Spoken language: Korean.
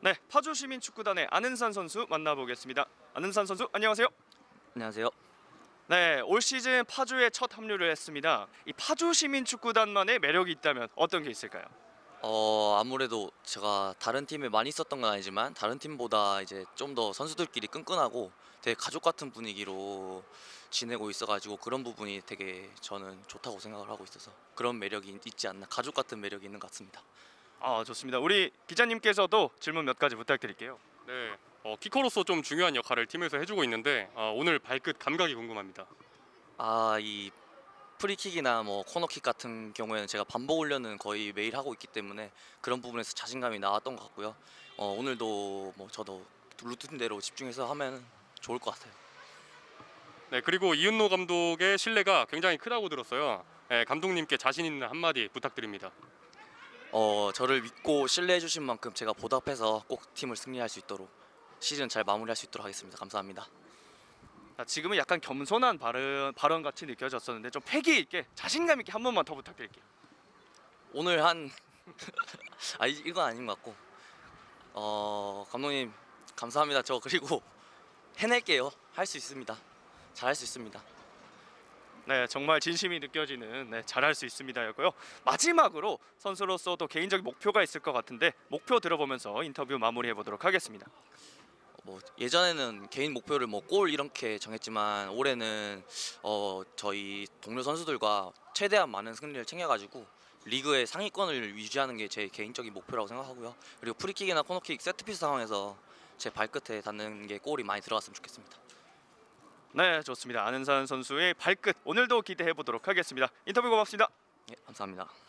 네, 파주 시민 축구단의 안은산 선수 만나보겠습니다. 안은산 선수 안녕하세요. 안녕하세요. 네, 올 시즌 파주에 첫 합류를 했습니다. 이 파주 시민 축구단만의 매력이 있다면 어떤 게 있을까요? 어 아무래도 제가 다른 팀에 많이 있었던 건 아니지만 다른 팀보다 이제 좀 더 선수들끼리 끈끈하고 되게 가족 같은 분위기로 지내고 있어가지고 그런 부분이 되게 저는 좋다고 생각을 하고 있어서 그런 매력이 있- 있지 않나 가족 같은 매력이 있는 것 같습니다. 아, 좋습니다. 우리 기자님께서도 질문 몇 가지 부탁드릴게요. 네, 어, 키커로서 좀 중요한 역할을 팀에서 해주고 있는데 어, 오늘 발끝 감각이 궁금합니다. 아 이 프리킥이나 뭐 코너킥 같은 경우에는 제가 반복 훈련은 거의 매일 하고 있기 때문에 그런 부분에서 자신감이 나왔던 것 같고요. 어, 오늘도 뭐 저도 루틴대로 집중해서 하면 좋을 것 같아요. 네, 그리고 이은노 감독의 신뢰가 굉장히 크다고 들었어요. 네, 감독님께 자신 있는 한마디 부탁드립니다. 어 저를 믿고 신뢰해 주신 만큼 제가 보답해서 꼭 팀을 승리할 수 있도록 시즌 잘 마무리할 수 있도록 하겠습니다. 감사합니다. 자, 지금은 약간 겸손한 발언 발언 같이 느껴졌었는데 좀 패기 있게 자신감 있게 한 번만 더 부탁드릴게요. 오늘 한 아, 이- 이건 아닌 것 같고 어 감독님 감사합니다. 저 그리고 해낼게요. 할 수 있습니다. 잘 할 수 있습니다. 네, 정말 진심이 느껴지는 네, 잘할 수 있습니다였고요. 마지막으로 선수로서 또 개인적인 목표가 있을 것 같은데 목표 들어보면서 인터뷰 마무리해 보도록 하겠습니다. 뭐 예전에는 개인 목표를 뭐 골 이렇게 정했지만 올해는 어 저희 동료 선수들과 최대한 많은 승리를 챙겨가지고 리그의 상위권을 유지하는 게 제 개인적인 목표라고 생각하고요. 그리고 프리킥이나 코너킥 세트피스 상황에서 제 발끝에 닿는 게 골이 많이 들어갔으면 좋겠습니다. 네, 좋습니다. 안은산 선수의 발끝 오늘도 기대해 보도록 하겠습니다. 인터뷰 고맙습니다. 예, 감사합니다.